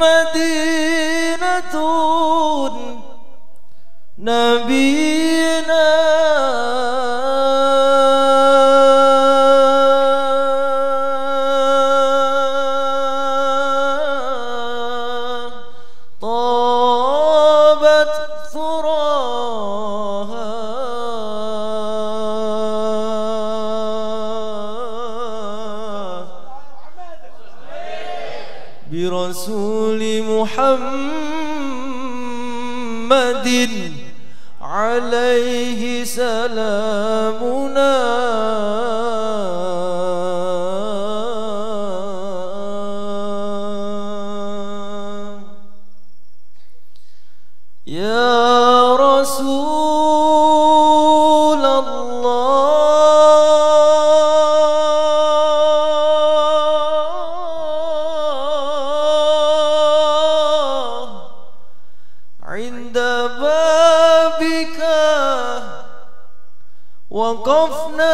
مدينة نبينا برسول محمد عليه سلامنا. يا رسول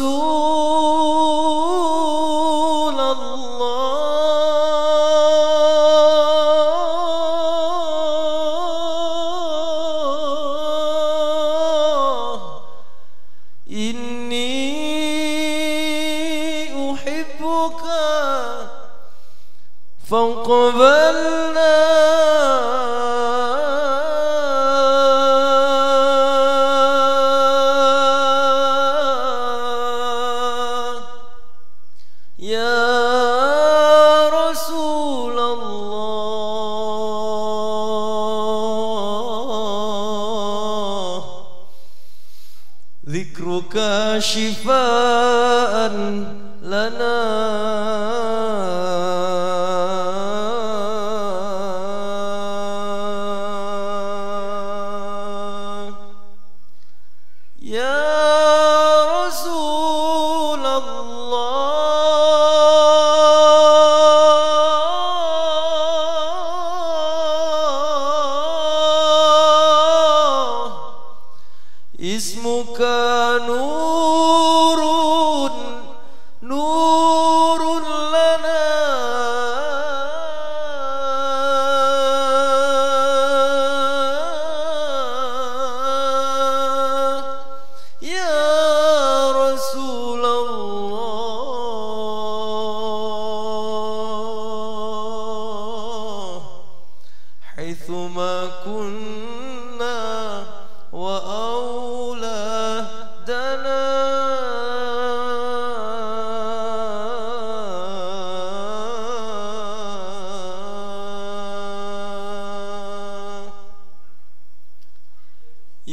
رسول ذكرك شفاء لنا يا اسمك نور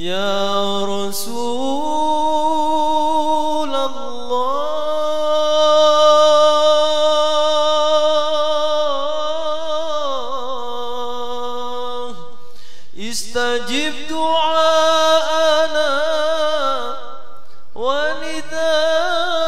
يا رسول الله. استجب دعاءنا ونداءنا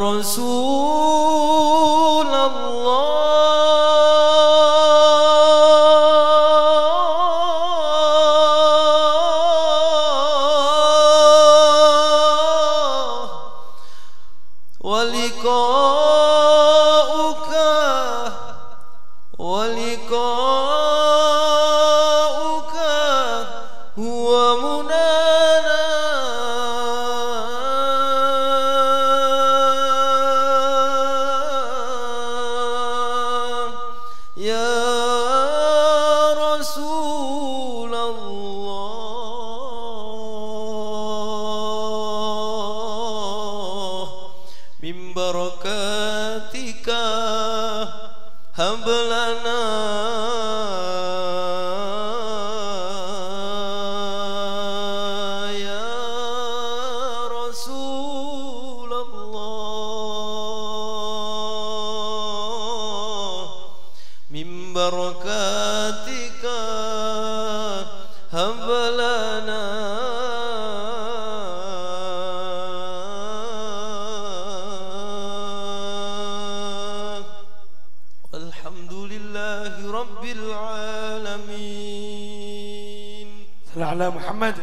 يا من بركاتك هب لنا يا رسول الله من بركاتك رب العالمين. صل على محمد.